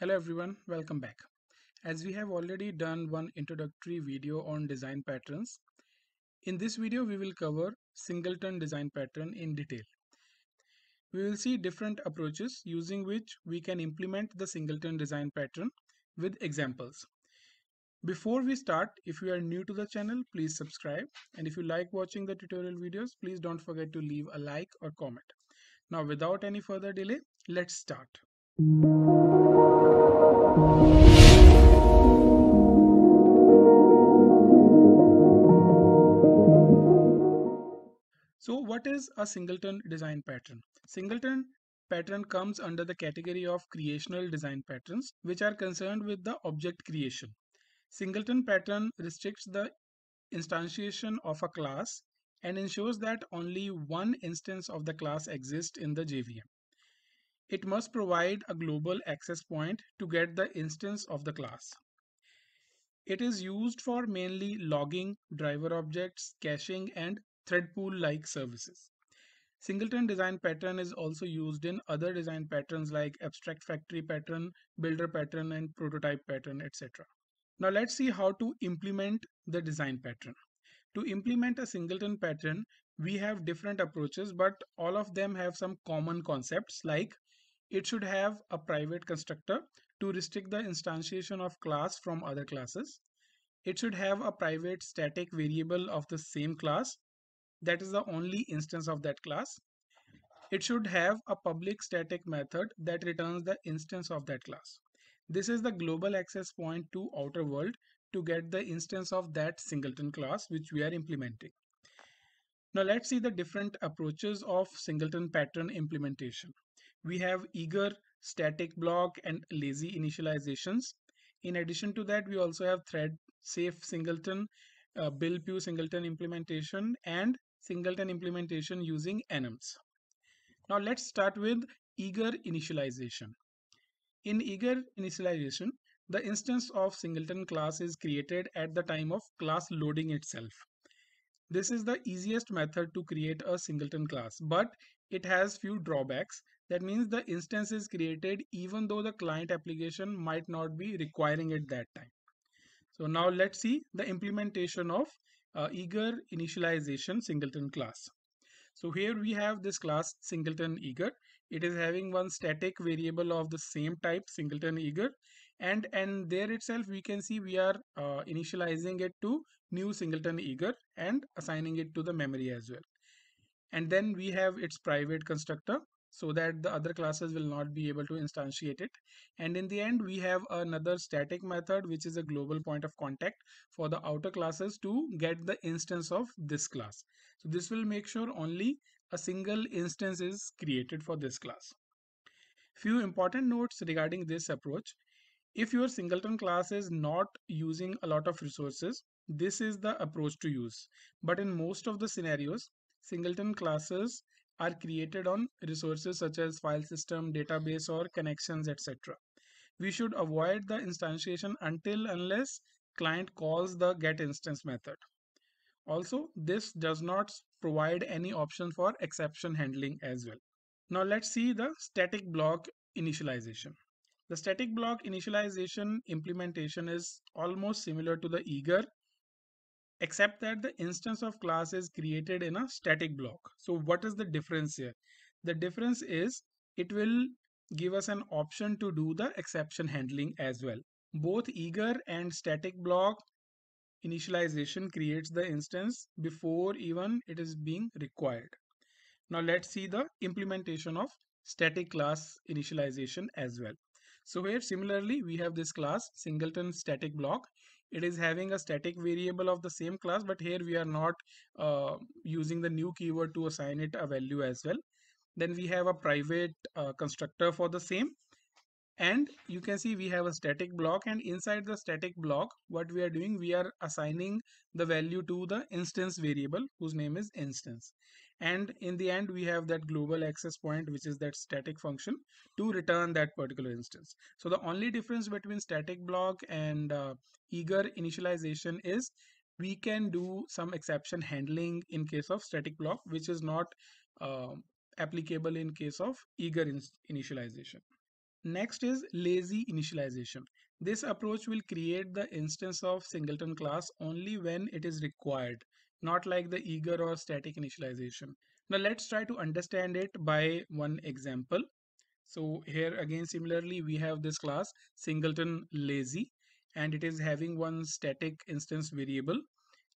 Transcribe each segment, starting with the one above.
Hello everyone, welcome back. As we have already done one introductory video on design patterns, in this video we will cover singleton design pattern in detail. We will see different approaches using which we can implement the singleton design pattern with examples. Before we start, if you are new to the channel, please subscribe and if you like watching the tutorial videos, please don't forget to leave a like or comment. Now without any further delay, let's start. So what is a singleton design pattern? Singleton pattern comes under the category of creational design patterns which are concerned with the object creation. Singleton pattern restricts the instantiation of a class and ensures that only one instance of the class exists in the JVM. It must provide a global access point to get the instance of the class. It is used for mainly logging, driver objects, caching and threadpool like services. Singleton design pattern is also used in other design patterns like abstract factory pattern, builder pattern and prototype pattern etc. Now let's see how to implement the design pattern. To implement a singleton pattern, we have different approaches but all of them have some common concepts like it should have a private constructor to restrict the instantiation of class from other classes. It should have a private static variable of the same class that is the only instance of that class. It should have a public static method that returns the instance of that class. This is the global access point to outer world to get the instance of that singleton class which we are implementing. Now let's see the different approaches of singleton pattern implementation. We have eager, static block and lazy initializations. In addition to that, we also have thread safe singleton, uh, Bill-Pugh singleton implementation and singleton implementation using enums. Now let's start with eager initialization. In eager initialization, the instance of singleton class is created at the time of class loading itself. This is the easiest method to create a singleton class, but it has few drawbacks. That means the instance is created even though the client application might not be requiring it that time. So now let's see the implementation of uh, eager initialization singleton class. So here we have this class singleton eager. It is having one static variable of the same type singleton eager and and there itself we can see we are uh, initializing it to new singleton eager and assigning it to the memory as well. And then we have its private constructor so that the other classes will not be able to instantiate it. And in the end, we have another static method, which is a global point of contact for the outer classes to get the instance of this class. So this will make sure only a single instance is created for this class. Few important notes regarding this approach. If your singleton class is not using a lot of resources, this is the approach to use. But in most of the scenarios, singleton classes are created on resources such as file system, database or connections etc. We should avoid the instantiation until unless client calls the get instance method. Also, this does not provide any option for exception handling as well. Now let's see the static block initialization. The static block initialization implementation is almost similar to the eager except that the instance of class is created in a static block. So what is the difference here? The difference is it will give us an option to do the exception handling as well. Both eager and static block initialization creates the instance before even it is being required. Now let's see the implementation of static class initialization as well. So here similarly we have this class singleton static block it is having a static variable of the same class but here we are not uh, using the new keyword to assign it a value as well. Then we have a private uh, constructor for the same. And you can see we have a static block and inside the static block what we are doing we are assigning the value to the instance variable whose name is instance and in the end we have that global access point which is that static function to return that particular instance. So the only difference between static block and uh, eager initialization is we can do some exception handling in case of static block which is not uh, applicable in case of eager in initialization. Next is lazy initialization. This approach will create the instance of singleton class only when it is required, not like the eager or static initialization. Now let's try to understand it by one example. So here again similarly we have this class singleton lazy and it is having one static instance variable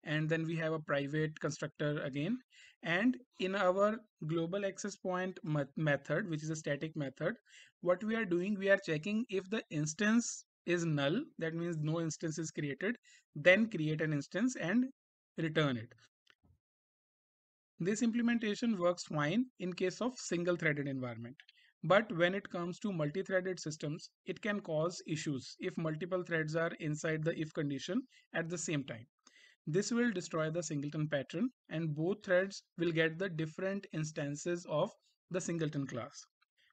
and then we have a private constructor again and in our global access point method which is a static method what we are doing we are checking if the instance is null that means no instance is created then create an instance and return it this implementation works fine in case of single threaded environment but when it comes to multi-threaded systems it can cause issues if multiple threads are inside the if condition at the same time this will destroy the singleton pattern and both threads will get the different instances of the singleton class.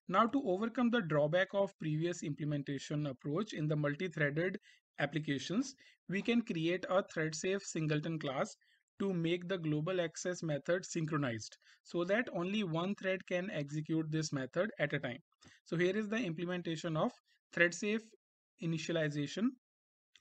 Now to overcome the drawback of previous implementation approach in the multi-threaded applications, we can create a thread-safe singleton class to make the global access method synchronized so that only one thread can execute this method at a time. So here is the implementation of thread-safe initialization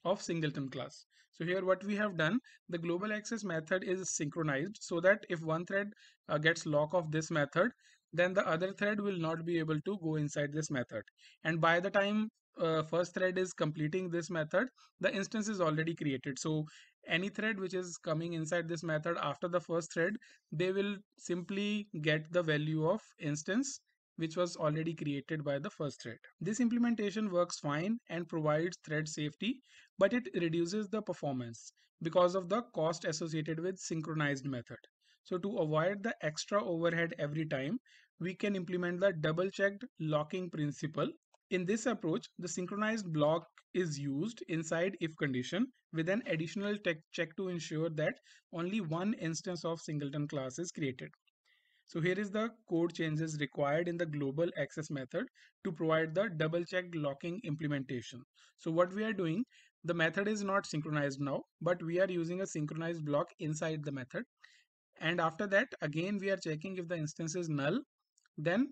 of singleton class. So here what we have done, the global access method is synchronized so that if one thread uh, gets lock of this method, then the other thread will not be able to go inside this method. And by the time uh, first thread is completing this method, the instance is already created. So any thread which is coming inside this method after the first thread, they will simply get the value of instance which was already created by the first thread. This implementation works fine and provides thread safety, but it reduces the performance because of the cost associated with synchronized method. So to avoid the extra overhead every time, we can implement the double checked locking principle. In this approach, the synchronized block is used inside if condition with an additional check to ensure that only one instance of singleton class is created. So here is the code changes required in the global access method to provide the double check locking implementation. So what we are doing, the method is not synchronized now, but we are using a synchronized block inside the method. And after that, again, we are checking if the instance is null, then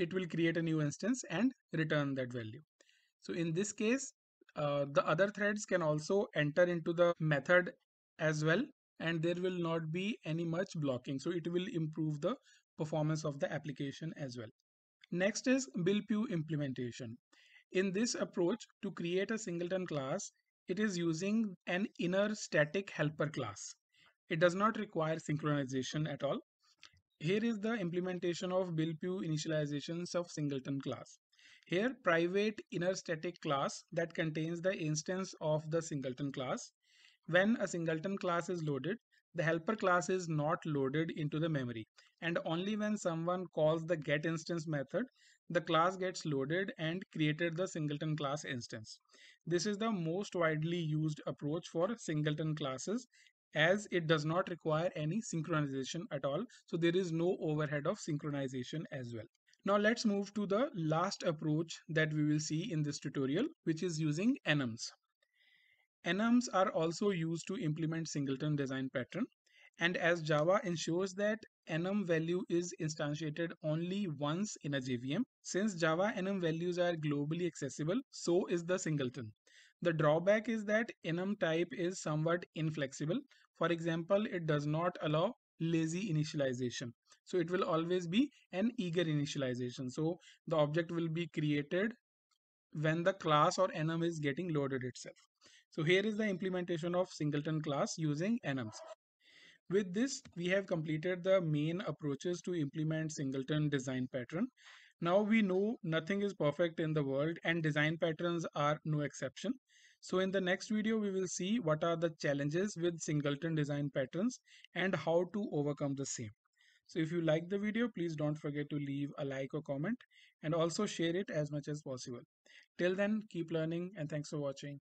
it will create a new instance and return that value. So in this case, uh, the other threads can also enter into the method as well and there will not be any much blocking. So it will improve the performance of the application as well. Next is Bill Pugh implementation. In this approach to create a singleton class it is using an inner static helper class. It does not require synchronization at all here is the implementation of Bill Pugh initializations of singleton class. Here private inner static class that contains the instance of the singleton class. When a singleton class is loaded, the helper class is not loaded into the memory. And only when someone calls the get instance method, the class gets loaded and created the singleton class instance. This is the most widely used approach for singleton classes as it does not require any synchronization at all. So there is no overhead of synchronization as well. Now let's move to the last approach that we will see in this tutorial, which is using enums. Enums are also used to implement singleton design pattern and as Java ensures that enum value is instantiated only once in a JVM. Since Java enum values are globally accessible, so is the singleton. The drawback is that enum type is somewhat inflexible. For example, it does not allow lazy initialization. So it will always be an eager initialization. So the object will be created when the class or enum is getting loaded itself. So here is the implementation of singleton class using enums. With this, we have completed the main approaches to implement singleton design pattern. Now we know nothing is perfect in the world and design patterns are no exception. So in the next video, we will see what are the challenges with singleton design patterns and how to overcome the same. So if you like the video, please don't forget to leave a like or comment and also share it as much as possible. Till then, keep learning and thanks for watching.